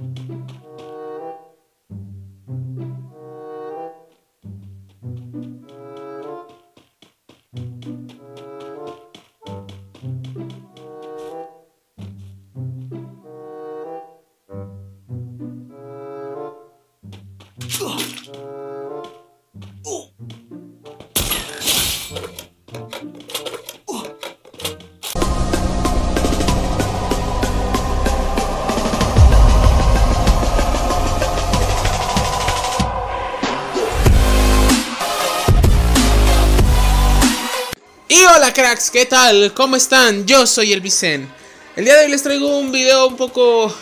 Y hola cracks, ¿qué tal? ¿Cómo están? Yo soy el Vicen. El día de hoy les traigo un video un poco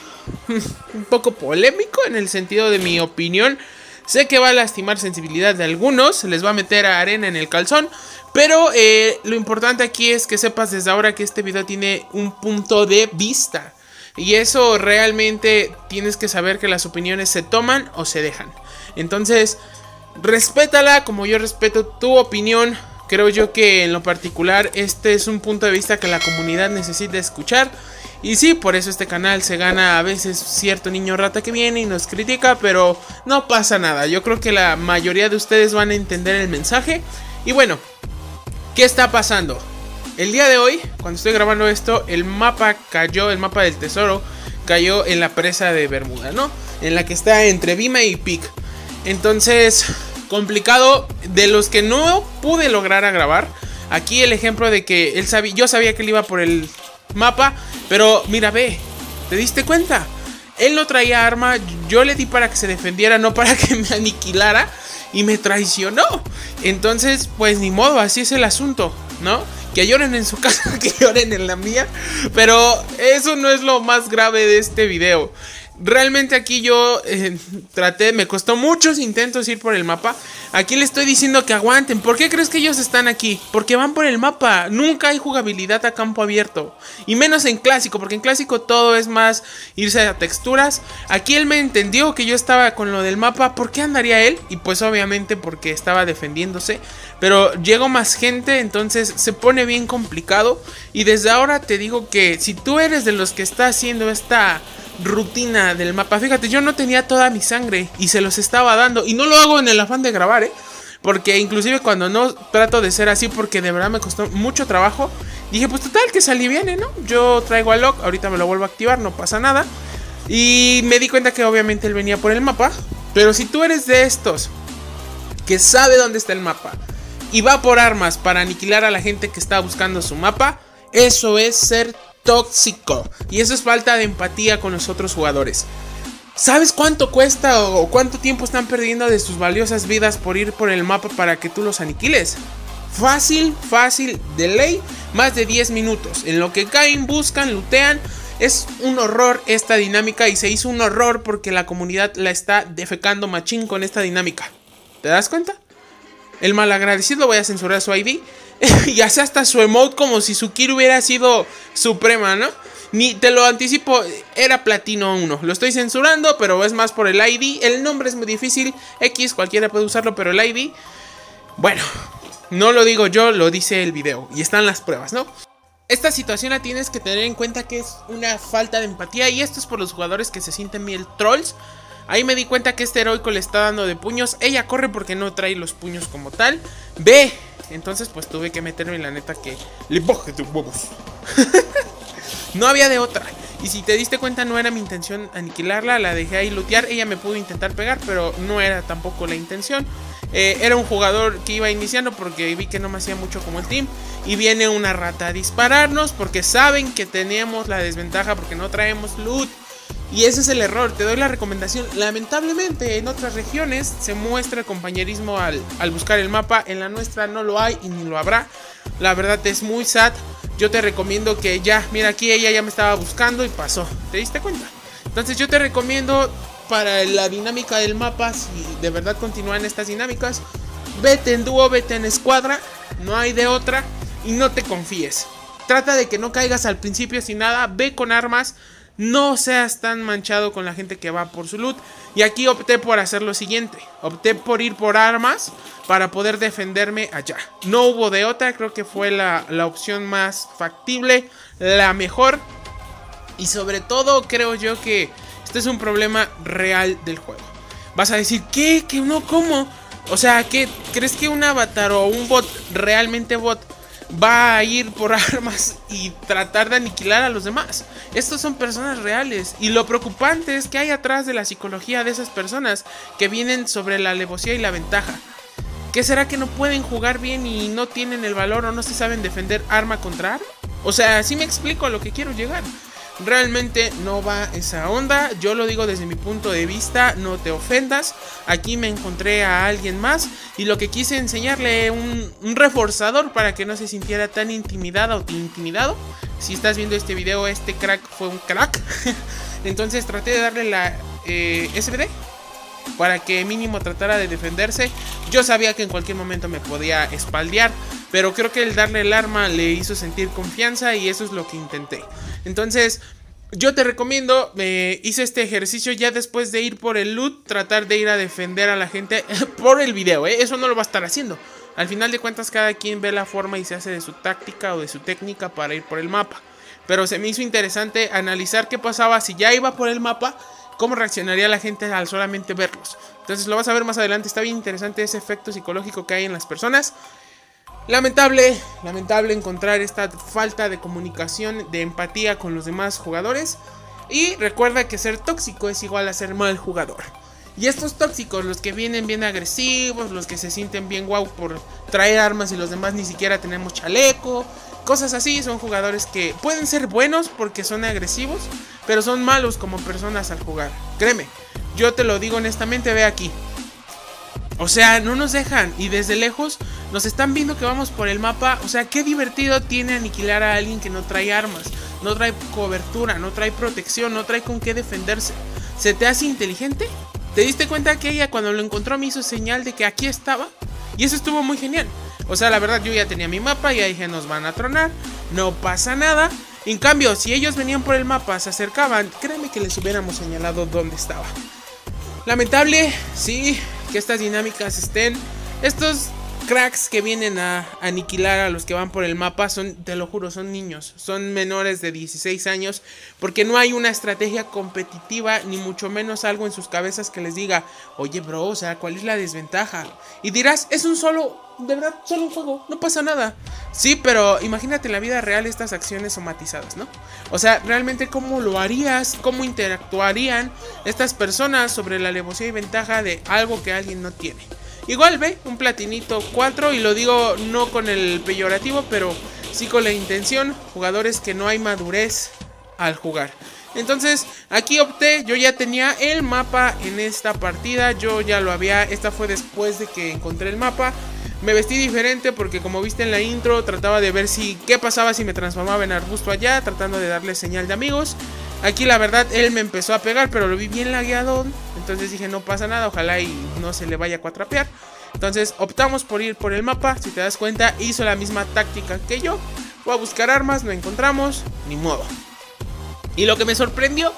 un poco polémico en el sentido de mi opinión. Sé que va a lastimar sensibilidad de algunos, les va a meter arena en el calzón, pero eh, lo importante aquí es que sepas desde ahora que este video tiene un punto de vista. Y eso realmente tienes que saber que las opiniones se toman o se dejan. Entonces, respétala como yo respeto tu opinión. Creo yo que en lo particular este es un punto de vista que la comunidad necesita escuchar. Y sí, por eso este canal se gana a veces cierto niño rata que viene y nos critica, pero no pasa nada. Yo creo que la mayoría de ustedes van a entender el mensaje. Y bueno, ¿qué está pasando? El día de hoy, cuando estoy grabando esto, el mapa cayó, el mapa del tesoro cayó en la presa de Bermuda, ¿no? En la que está entre Vima y Pic. Entonces, complicado. De los que no pude lograr a grabar, aquí el ejemplo de que él sabía, yo sabía que él iba por el mapa, pero mira, ve, ¿te diste cuenta? Él no traía arma, yo le di para que se defendiera, no para que me aniquilara y me traicionó. Entonces, pues ni modo, así es el asunto, ¿no? Que lloren en su casa, que lloren en la mía, pero eso no es lo más grave de este video. Realmente aquí yo eh, traté, me costó muchos intentos ir por el mapa. Aquí le estoy diciendo que aguanten. ¿Por qué crees que ellos están aquí? Porque van por el mapa. Nunca hay jugabilidad a campo abierto. Y menos en clásico, porque en clásico todo es más irse a texturas. Aquí él me entendió que yo estaba con lo del mapa. ¿Por qué andaría él? Y pues obviamente porque estaba defendiéndose. Pero llegó más gente, entonces se pone bien complicado. Y desde ahora te digo que si tú eres de los que está haciendo esta rutina del mapa. Fíjate, yo no tenía toda mi sangre y se los estaba dando. Y no lo hago en el afán de grabar, ¿eh? Porque inclusive cuando no trato de ser así, porque de verdad me costó mucho trabajo, dije, pues total, que salí bien, ¿no? Yo traigo a Locke, ahorita me lo vuelvo a activar, no pasa nada. Y me di cuenta que obviamente él venía por el mapa. Pero si tú eres de estos que sabe dónde está el mapa y va por armas para aniquilar a la gente que está buscando su mapa, eso es ser tóxico. Y eso es falta de empatía con los otros jugadores. ¿Sabes cuánto cuesta o cuánto tiempo están perdiendo de sus valiosas vidas por ir por el mapa para que tú los aniquiles? Fácil, fácil, de ley, más de 10 minutos. En lo que caen, buscan, lutean. Es un horror esta dinámica y se hizo un horror porque la comunidad la está defecando machín con esta dinámica. ¿Te das cuenta? El malagradecido voy a censurar su ID. y hace hasta su emote como si su Kiri hubiera sido suprema, ¿no? Ni te lo anticipo, era platino 1. Lo estoy censurando, pero es más por el ID. El nombre es muy difícil. X, cualquiera puede usarlo, pero el ID. Bueno, no lo digo yo, lo dice el video. Y están las pruebas, ¿no? Esta situación la tienes que tener en cuenta que es una falta de empatía. Y esto es por los jugadores que se sienten bien trolls. Ahí me di cuenta que este heroico le está dando de puños. Ella corre porque no trae los puños como tal. Ve. Entonces pues tuve que meterme en la neta que le boje tus huevos. no había de otra. Y si te diste cuenta no era mi intención aniquilarla. La dejé ahí lootear. Ella me pudo intentar pegar pero no era tampoco la intención. Eh, era un jugador que iba iniciando porque vi que no me hacía mucho como el team. Y viene una rata a dispararnos porque saben que teníamos la desventaja porque no traemos loot. Y ese es el error, te doy la recomendación. Lamentablemente en otras regiones se muestra compañerismo al, buscar el mapa, en la nuestra no lo hay y ni lo habrá. La verdad es muy sad. Yo te recomiendo que ya, mira aquí ella ya me estaba buscando y pasó. ¿Te diste cuenta? Entonces yo te recomiendo para la dinámica del mapa, si de verdad continúan estas dinámicas, vete en dúo, vete en escuadra, no hay de otra y no te confíes. Trata de que no caigas al principio sin nada, ve con armas no seas tan manchado con la gente que va por su loot. Y aquí opté por hacer lo siguiente. Opté por ir por armas para poder defenderme allá. No hubo de otra, creo que fue la, la opción más factible, la mejor. Y sobre todo creo yo que Este es un problema real del juego. Vas a decir, ¿qué? ¿Qué no? ¿Cómo? O sea, ¿qué? ¿Crees que un avatar o un bot realmente bot va a ir por armas y tratar de aniquilar a los demás. Estos son personas reales y lo preocupante es que hay atrás de la psicología de esas personas que vienen sobre la alevosía y la ventaja. ¿Qué será que no pueden jugar bien y no tienen el valor o no se saben defender arma contra arma? O sea, si me explico a lo que quiero llegar. Realmente no va esa onda. Yo lo digo desde mi punto de vista. No te ofendas. Aquí me encontré a alguien más. Y lo que quise enseñarle un, un reforzador para que no se sintiera tan intimidada o intimidado. Si estás viendo este video, este crack fue un crack. Entonces traté de darle la eh, SBD para que mínimo tratara de defenderse. Yo sabía que en cualquier momento me podía espaldear, pero creo que el darle el arma le hizo sentir confianza y eso es lo que intenté. Entonces, yo te recomiendo, hice este ejercicio ya después de ir por el loot, tratar de ir a defender a la gente por el video, ¿eh? eso no lo va a estar haciendo. Al final de cuentas cada quien ve la forma y se hace de su táctica o de su técnica para ir por el mapa. Pero se me hizo interesante analizar qué pasaba si ya iba por el mapa cómo reaccionaría la gente al solamente verlos. Entonces lo vas a ver más adelante, está bien interesante ese efecto psicológico que hay en las personas. Lamentable, lamentable encontrar esta falta de comunicación, de empatía con los demás jugadores. Y recuerda que ser tóxico es igual a ser mal jugador. Y estos tóxicos, los que vienen bien agresivos, los que se sienten bien guau por traer armas y los demás ni siquiera tenemos chaleco, cosas así, son jugadores que pueden ser buenos porque son agresivos, pero son malos como personas al jugar. Créeme, yo te lo digo honestamente, ve aquí. O sea, no nos dejan y desde lejos nos están viendo que vamos por el mapa. O sea, qué divertido tiene aniquilar a alguien que no trae armas, no trae cobertura, no trae protección, no trae con qué defenderse. ¿Se te hace inteligente? ¿Te diste cuenta que ella cuando lo encontró me hizo señal de que aquí estaba? Y eso estuvo muy genial. O sea, la verdad yo ya tenía mi mapa, ya dije nos van a tronar, no pasa nada. En cambio, si ellos venían por el mapa, se acercaban, créeme que les hubiéramos señalado dónde estaba. Lamentable, sí, que estas dinámicas estén. Estos cracks que vienen a aniquilar a los que van por el mapa son, te lo juro, son niños, son menores de 16 años, porque no hay una estrategia competitiva, ni mucho menos algo en sus cabezas que les diga, oye bro, o sea, ¿cuál es la desventaja? Y dirás, es un solo, de verdad, solo un juego, no pasa nada. Sí, pero imagínate en la vida real estas acciones somatizadas, ¿no? O sea, realmente cómo lo harías, cómo interactuarían estas personas sobre la alevosía y ventaja de algo que alguien no tiene. Igual ve, un platinito 4 y lo digo no con el peyorativo, pero sí con la intención, jugadores que no hay madurez al jugar. Entonces aquí opté, yo ya tenía el mapa en esta partida, yo ya lo había, esta fue después de que encontré el mapa. Me vestí diferente porque como viste en la intro trataba de ver si qué pasaba si me transformaba en arbusto allá, tratando de darle señal de amigos. Aquí la verdad él me empezó a pegar, pero lo vi bien lagueado. Entonces dije, no pasa nada, ojalá y no se le vaya a cuatrapear. Entonces optamos por ir por el mapa. Si te das cuenta, hizo la misma táctica que yo. Voy a buscar armas, no encontramos, ni modo. Y lo que me sorprendió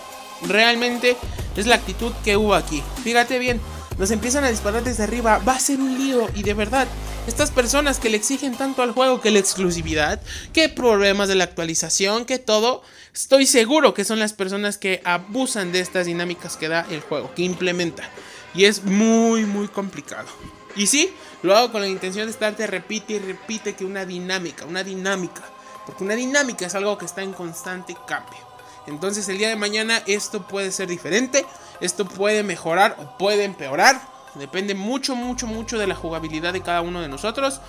realmente es la actitud que hubo aquí. Fíjate bien, nos empiezan a disparar desde arriba. Va a ser un lío y de verdad estas personas que le exigen tanto al juego que la exclusividad, que problemas de la actualización, que todo, estoy seguro que son las personas que abusan de estas dinámicas que da el juego, que implementa. Y es muy, muy complicado. Y sí, lo hago con la intención de estarte repite y repite que una dinámica, una dinámica. Porque una dinámica es algo que está en constante cambio. Entonces el día de mañana esto puede ser diferente, esto puede mejorar o puede empeorar. Depende mucho, mucho, mucho de la jugabilidad de cada uno de nosotros.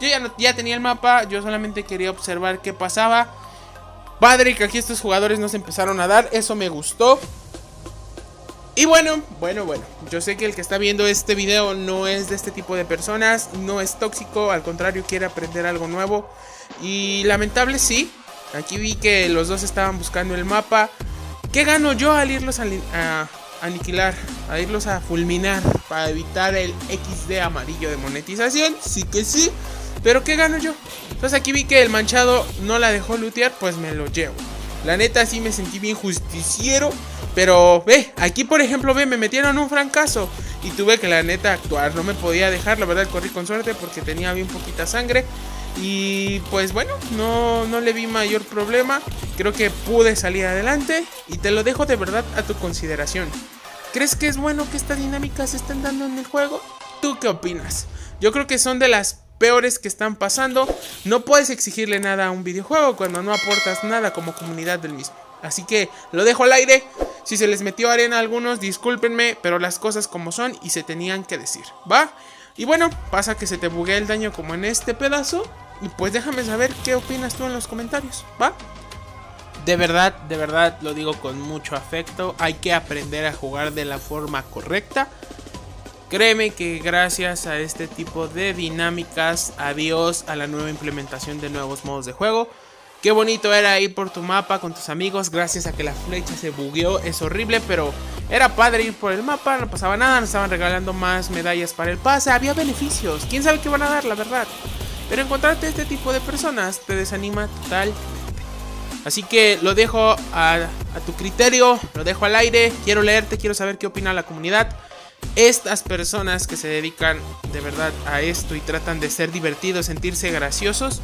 Yo ya, tenía el mapa, yo solamente quería observar qué pasaba. Padre, que aquí estos jugadores no se empezaron a dar, eso me gustó. Y bueno, bueno, bueno, yo sé que el que está viendo este video no es de este tipo de personas, no es tóxico, al contrario quiere aprender algo nuevo. Y lamentable sí, aquí vi que los dos estaban buscando el mapa. ¿Qué gano yo al irlos a aniquilar, a irlos a fulminar para evitar el XD amarillo de monetización. Sí que sí, pero ¿qué gano yo? Entonces aquí vi que el manchado no la dejó lootear, pues me lo llevo. La neta sí me sentí bien justiciero, pero ve, aquí por ejemplo ve, me metieron un francazo y tuve que la neta actuar, no me podía dejar, la verdad corrí con suerte porque tenía bien poquita sangre. Y pues bueno, no, no le vi mayor problema. Creo que pude salir adelante y te lo dejo de verdad a tu consideración. ¿Crees que es bueno que estas dinámicas se estén dando en el juego? ¿Tú qué opinas? Yo creo que son de las peores que están pasando. No puedes exigirle nada a un videojuego cuando no aportas nada como comunidad del mismo. Así que lo dejo al aire. Si se les metió arena a algunos, discúlpenme, pero las cosas como son y se tenían que decir, ¿va? Y bueno, pasa que se te buguea el daño como en este pedazo. Y pues déjame saber qué opinas tú en los comentarios, ¿va? De verdad, de verdad, lo digo con mucho afecto. Hay que aprender a jugar de la forma correcta. Créeme que gracias a este tipo de dinámicas, adiós a la nueva implementación de nuevos modos de juego. Qué bonito era ir por tu mapa con tus amigos gracias a que la flecha se bugueó. Es horrible, pero era padre ir por el mapa, no pasaba nada, nos estaban regalando más medallas para el pase, había beneficios. ¿Quién sabe qué van a dar, la verdad? Pero encontrarte este tipo de personas te desanima totalmente. Así que lo dejo a, a tu criterio, lo dejo al aire, quiero leerte, quiero saber qué opina la comunidad estas personas que se dedican de verdad a esto y tratan de ser divertidos, sentirse graciosos,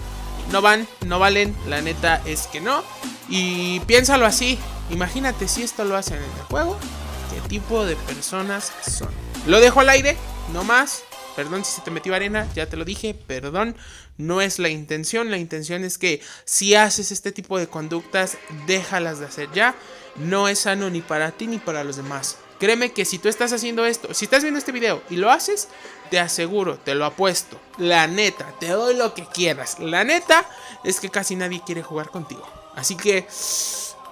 no van, no valen, la neta es que no. Y piénsalo así, imagínate si esto lo hacen en el juego, tipo de personas son. Lo dejo al aire, no más. Perdón si se te metió arena, ya te lo dije, perdón, no es la intención, la intención es que si haces este tipo de conductas, déjalas de hacer ya, no es sano ni para ti ni para los demás. Créeme que si tú estás haciendo esto, si estás viendo este video y lo haces, te aseguro, te lo apuesto. La neta, te doy lo que quieras. La neta es que casi nadie quiere jugar contigo. Así que,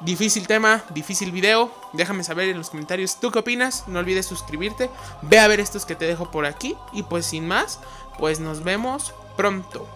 difícil tema, difícil video. Déjame saber en los comentarios tú qué opinas. No olvides suscribirte. Ve a ver estos que te dejo por aquí. Y pues sin más, pues nos vemos pronto.